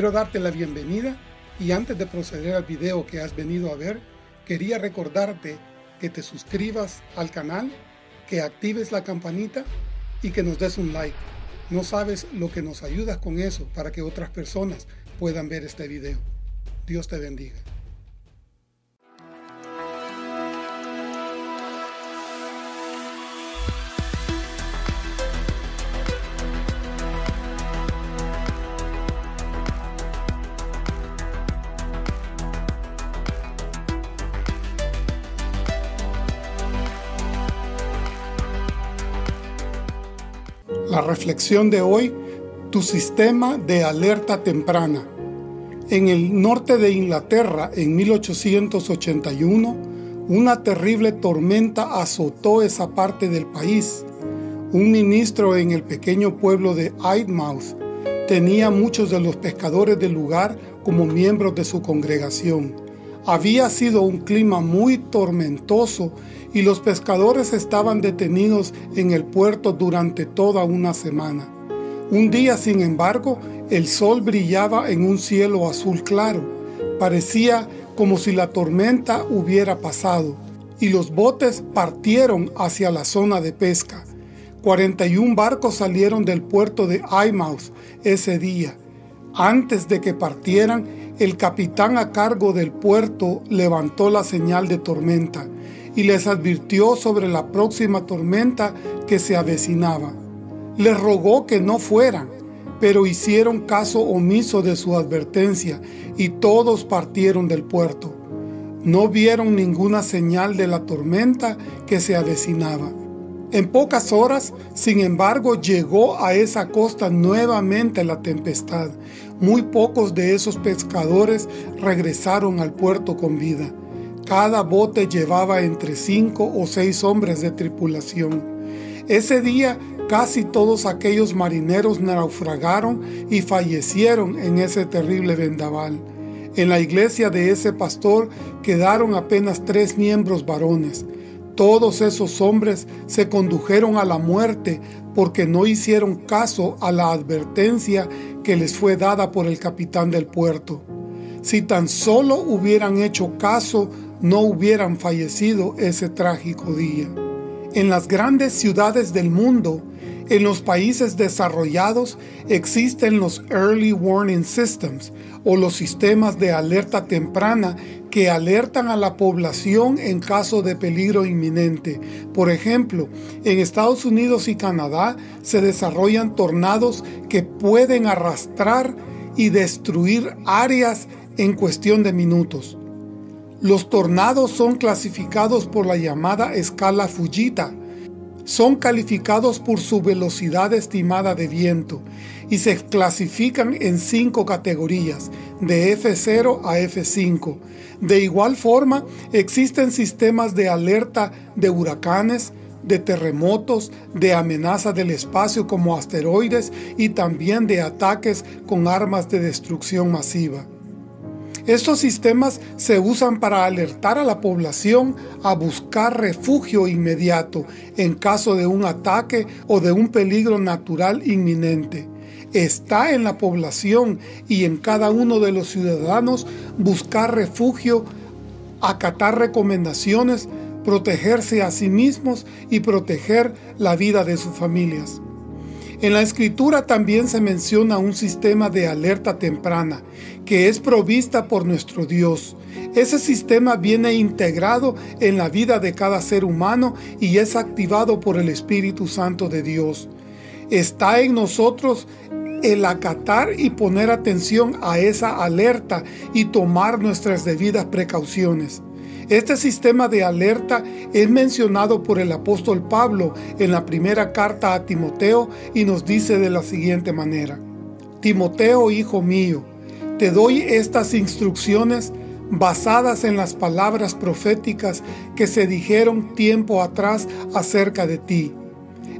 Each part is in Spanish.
Quiero darte la bienvenida y antes de proceder al video que has venido a ver, quería recordarte que te suscribas al canal, que actives la campanita y que nos des un like. No sabes lo que nos ayudas con eso para que otras personas puedan ver este video. Dios te bendiga. La reflexión de hoy, tu sistema de alerta temprana. En el norte de Inglaterra, en 1881, una terrible tormenta azotó esa parte del país. Un ministro en el pequeño pueblo de Eyemouth tenía muchos de los pescadores del lugar como miembros de su congregación. Había sido un clima muy tormentoso y los pescadores estaban detenidos en el puerto durante toda una semana. Un día, sin embargo, el sol brillaba en un cielo azul claro. Parecía como si la tormenta hubiera pasado, y los botes partieron hacia la zona de pesca. 41 barcos salieron del puerto de Eyemouth ese día. Antes de que partieran, el capitán a cargo del puerto levantó la señal de tormenta y les advirtió sobre la próxima tormenta que se avecinaba. Les rogó que no fueran, pero hicieron caso omiso de su advertencia y todos partieron del puerto. No vieron ninguna señal de la tormenta que se avecinaba. En pocas horas, sin embargo, llegó a esa costa nuevamente la tempestad. Muy pocos de esos pescadores regresaron al puerto con vida. Cada bote llevaba entre cinco o seis hombres de tripulación. Ese día casi todos aquellos marineros naufragaron y fallecieron en ese terrible vendaval. En la iglesia de ese pastor quedaron apenas tres miembros varones. Todos esos hombres se condujeron a la muerte porque no hicieron caso a la advertencia que les fue dada por el capitán del puerto. Si tan solo hubieran hecho caso no hubieran fallecido ese trágico día. En las grandes ciudades del mundo, en los países desarrollados, existen los Early Warning Systems o los sistemas de alerta temprana que alertan a la población en caso de peligro inminente. Por ejemplo, en Estados Unidos y Canadá se desarrollan tornados que pueden arrastrar y destruir áreas en cuestión de minutos. Los tornados son clasificados por la llamada escala Fujita. Son calificados por su velocidad estimada de viento y se clasifican en cinco categorías, de F0 a F5. De igual forma, existen sistemas de alerta de huracanes, de terremotos, de amenaza del espacio como asteroides y también de ataques con armas de destrucción masiva. Estos sistemas se usan para alertar a la población a buscar refugio inmediato en caso de un ataque o de un peligro natural inminente. Está en la población y en cada uno de los ciudadanos buscar refugio, acatar recomendaciones, protegerse a sí mismos y proteger la vida de sus familias. En la escritura también se menciona un sistema de alerta temprana que es provista por nuestro Dios. Ese sistema viene integrado en la vida de cada ser humano y es activado por el Espíritu Santo de Dios. Está en nosotros el acatar y poner atención a esa alerta y tomar nuestras debidas precauciones. Este sistema de alerta es mencionado por el apóstol Pablo en la primera carta a Timoteo y nos dice de la siguiente manera. Timoteo, hijo mío, te doy estas instrucciones basadas en las palabras proféticas que se dijeron tiempo atrás acerca de ti.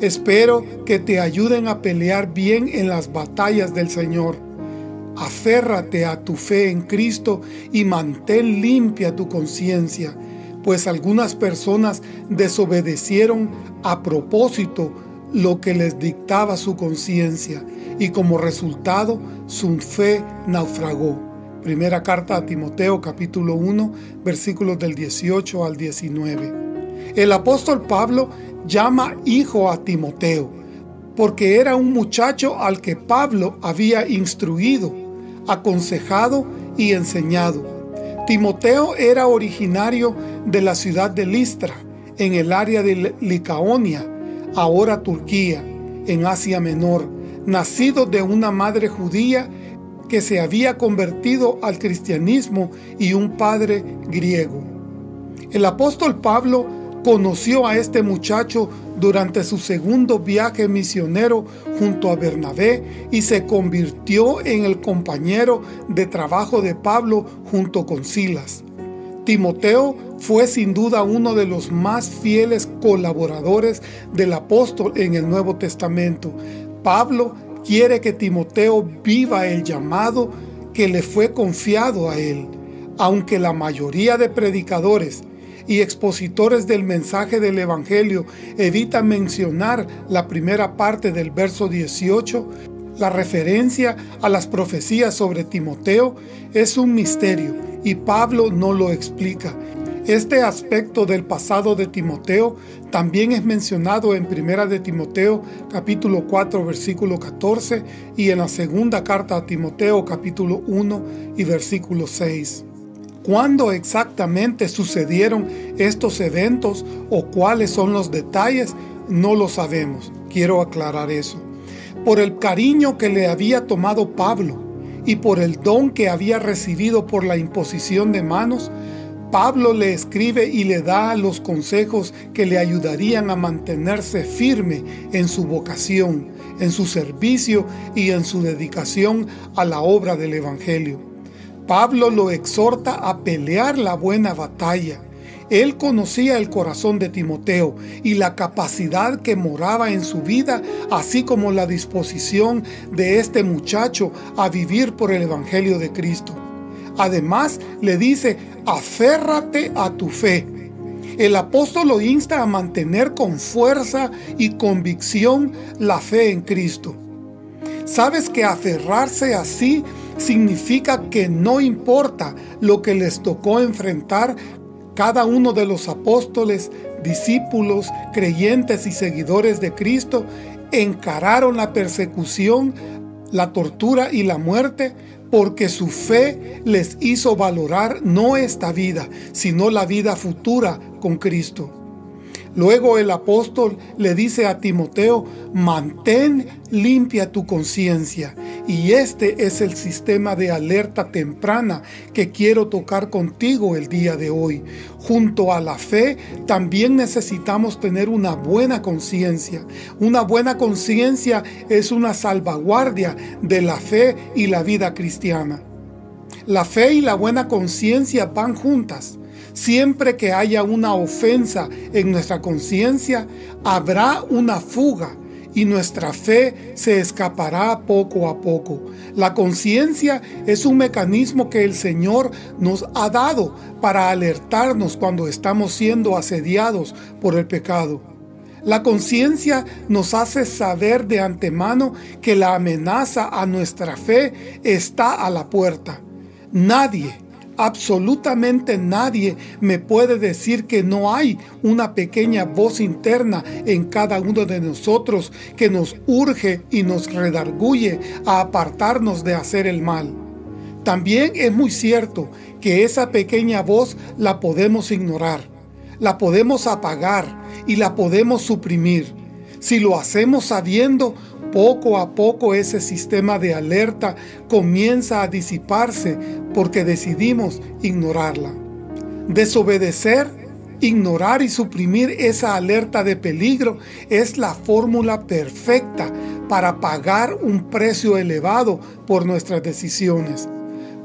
Espero que te ayuden a pelear bien en las batallas del Señor Aférrate a tu fe en Cristo y mantén limpia tu conciencia, pues algunas personas desobedecieron a propósito lo que les dictaba su conciencia y como resultado su fe naufragó. Primera carta a Timoteo capítulo 1 versículos del 18 al 19. El apóstol Pablo llama hijo a Timoteo porque era un muchacho al que Pablo había instruido, aconsejado y enseñado. Timoteo era originario de la ciudad de Listra, en el área de Licaonia, ahora Turquía, en Asia Menor, nacido de una madre judía que se había convertido al cristianismo y un padre griego. El apóstol Pablo conoció a este muchacho durante su segundo viaje misionero junto a Bernabé y se convirtió en el compañero de trabajo de Pablo junto con Silas. Timoteo fue sin duda uno de los más fieles colaboradores del apóstol en el Nuevo Testamento. Pablo quiere que Timoteo viva el llamado que le fue confiado a él, aunque la mayoría de predicadores y expositores del mensaje del Evangelio evitan mencionar la primera parte del verso 18, la referencia a las profecías sobre Timoteo es un misterio y Pablo no lo explica. Este aspecto del pasado de Timoteo también es mencionado en Primera de Timoteo capítulo 4 versículo 14 y en la segunda carta a Timoteo capítulo 1 y versículo 6. ¿Cuándo exactamente sucedieron estos eventos o cuáles son los detalles? No lo sabemos. Quiero aclarar eso. Por el cariño que le había tomado Pablo y por el don que había recibido por la imposición de manos, Pablo le escribe y le da los consejos que le ayudarían a mantenerse firme en su vocación, en su servicio y en su dedicación a la obra del Evangelio. Pablo lo exhorta a pelear la buena batalla. Él conocía el corazón de Timoteo y la capacidad que moraba en su vida, así como la disposición de este muchacho a vivir por el Evangelio de Cristo. Además, le dice, aférrate a tu fe. El apóstol lo insta a mantener con fuerza y convicción la fe en Cristo. ¿Sabes que aferrarse así significa que no importa lo que les tocó enfrentar cada uno de los apóstoles, discípulos, creyentes y seguidores de Cristo, encararon la persecución, la tortura y la muerte porque su fe les hizo valorar no esta vida, sino la vida futura con Cristo. Luego el apóstol le dice a Timoteo, mantén limpia tu conciencia. Y este es el sistema de alerta temprana que quiero tocar contigo el día de hoy. Junto a la fe, también necesitamos tener una buena conciencia. Una buena conciencia es una salvaguardia de la fe y la vida cristiana. La fe y la buena conciencia van juntas. Siempre que haya una ofensa en nuestra conciencia, habrá una fuga y nuestra fe se escapará poco a poco. La conciencia es un mecanismo que el Señor nos ha dado para alertarnos cuando estamos siendo asediados por el pecado. La conciencia nos hace saber de antemano que la amenaza a nuestra fe está a la puerta. Nadie, Absolutamente nadie me puede decir que no hay una pequeña voz interna en cada uno de nosotros que nos urge y nos redarguye a apartarnos de hacer el mal. También es muy cierto que esa pequeña voz la podemos ignorar, la podemos apagar y la podemos suprimir. Si lo hacemos sabiendo, poco a poco ese sistema de alerta comienza a disiparse porque decidimos ignorarla. Desobedecer, ignorar y suprimir esa alerta de peligro es la fórmula perfecta para pagar un precio elevado por nuestras decisiones.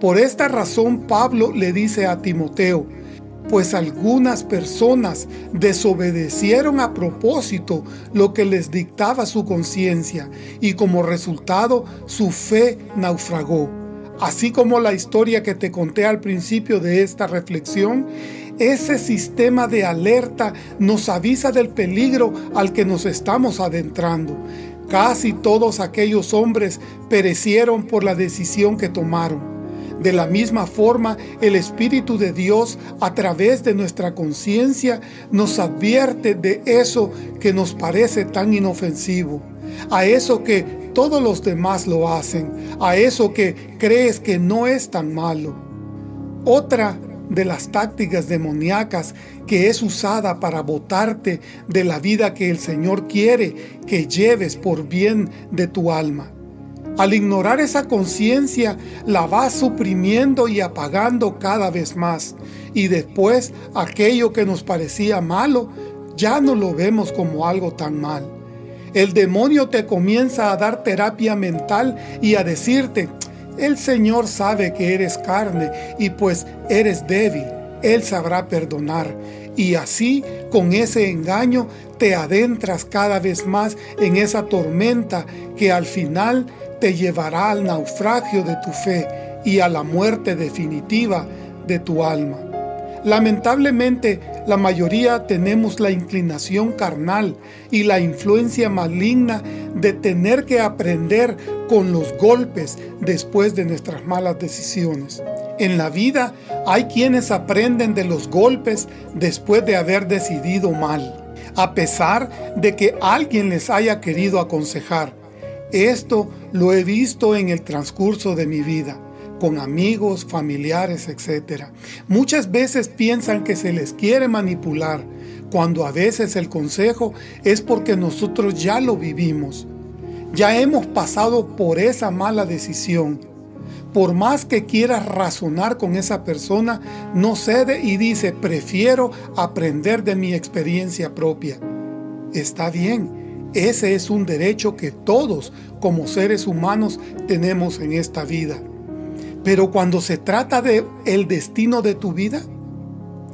Por esta razón Pablo le dice a Timoteo, pues algunas personas desobedecieron a propósito lo que les dictaba su conciencia y como resultado su fe naufragó. Así como la historia que te conté al principio de esta reflexión, ese sistema de alerta nos avisa del peligro al que nos estamos adentrando. Casi todos aquellos hombres perecieron por la decisión que tomaron. De la misma forma, el Espíritu de Dios a través de nuestra conciencia nos advierte de eso que nos parece tan inofensivo, a eso que todos los demás lo hacen, a eso que crees que no es tan malo. Otra de las tácticas demoníacas que es usada para botarte de la vida que el Señor quiere que lleves por bien de tu alma. Al ignorar esa conciencia, la vas suprimiendo y apagando cada vez más. Y después, aquello que nos parecía malo, ya no lo vemos como algo tan mal. El demonio te comienza a dar terapia mental y a decirte, el Señor sabe que eres carne y pues eres débil. Él sabrá perdonar. Y así, con ese engaño, te adentras cada vez más en esa tormenta que al final te llevará al naufragio de tu fe y a la muerte definitiva de tu alma. Lamentablemente, la mayoría tenemos la inclinación carnal y la influencia maligna de tener que aprender con los golpes después de nuestras malas decisiones. En la vida hay quienes aprenden de los golpes después de haber decidido mal, a pesar de que alguien les haya querido aconsejar. Esto lo he visto en el transcurso de mi vida, con amigos, familiares, etc. Muchas veces piensan que se les quiere manipular, cuando a veces el consejo es porque nosotros ya lo vivimos. Ya hemos pasado por esa mala decisión. Por más que quieras razonar con esa persona, no cede y dice, prefiero aprender de mi experiencia propia. Está bien, ese es un derecho que todos como seres humanos tenemos en esta vida. Pero cuando se trata de el destino de tu vida,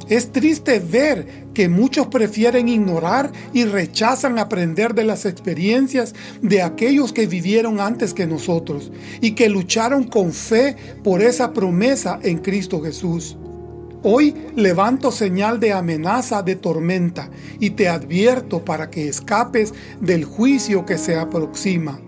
es triste ver que muchos prefieren ignorar y rechazan aprender de las experiencias de aquellos que vivieron antes que nosotros y que lucharon con fe por esa promesa en Cristo Jesús. Hoy levanto señal de amenaza de tormenta y te advierto para que escapes del juicio que se aproxima.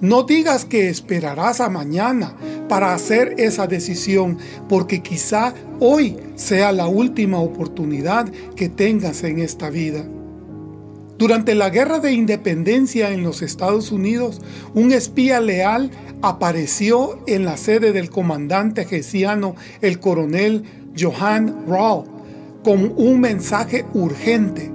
No digas que esperarás a mañana para hacer esa decisión, porque quizá hoy sea la última oportunidad que tengas en esta vida. Durante la guerra de independencia en los Estados Unidos, un espía leal apareció en la sede del comandante gesiano, el coronel Johann Rau, con un mensaje urgente.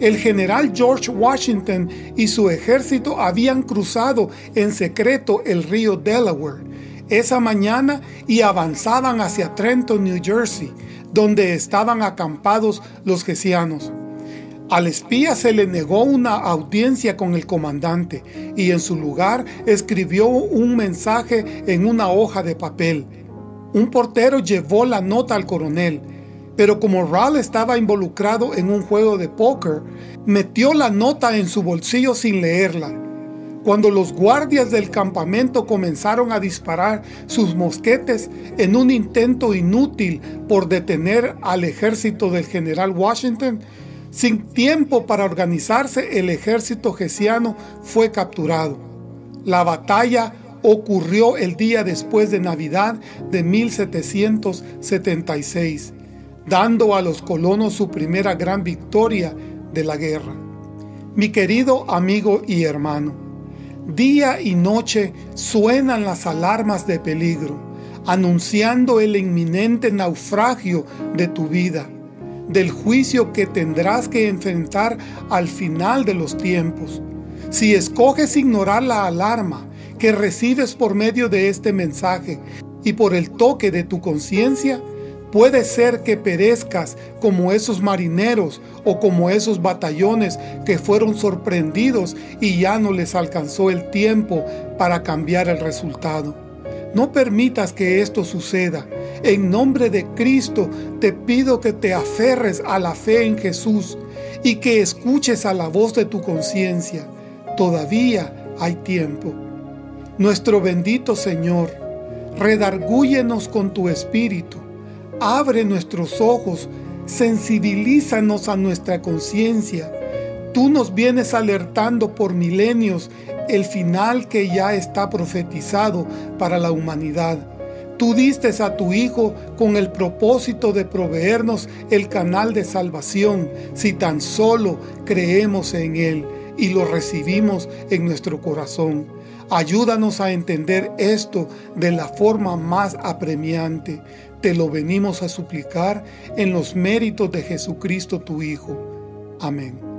El general George Washington y su ejército habían cruzado en secreto el río Delaware esa mañana y avanzaban hacia Trenton, New Jersey, donde estaban acampados los gesianos. Al espía se le negó una audiencia con el comandante y en su lugar escribió un mensaje en una hoja de papel. Un portero llevó la nota al coronel, pero como Raleigh estaba involucrado en un juego de póker, metió la nota en su bolsillo sin leerla. Cuando los guardias del campamento comenzaron a disparar sus mosquetes en un intento inútil por detener al ejército del general Washington, sin tiempo para organizarse, el ejército gesiano fue capturado. La batalla ocurrió el día después de Navidad de 1776, dando a los colonos su primera gran victoria de la guerra. Mi querido amigo y hermano, día y noche suenan las alarmas de peligro, anunciando el inminente naufragio de tu vida, del juicio que tendrás que enfrentar al final de los tiempos. Si escoges ignorar la alarma, que recibes por medio de este mensaje y por el toque de tu conciencia, puede ser que perezcas como esos marineros o como esos batallones que fueron sorprendidos y ya no les alcanzó el tiempo para cambiar el resultado. No permitas que esto suceda. En nombre de Cristo te pido que te aferres a la fe en Jesús y que escuches a la voz de tu conciencia. Todavía hay tiempo. Nuestro bendito Señor, redargúyenos con tu espíritu, abre nuestros ojos, sensibilízanos a nuestra conciencia. Tú nos vienes alertando por milenios el final que ya está profetizado para la humanidad. Tú diste a tu Hijo con el propósito de proveernos el canal de salvación si tan solo creemos en Él y lo recibimos en nuestro corazón. Ayúdanos a entender esto de la forma más apremiante. Te lo venimos a suplicar en los méritos de Jesucristo tu Hijo. Amén.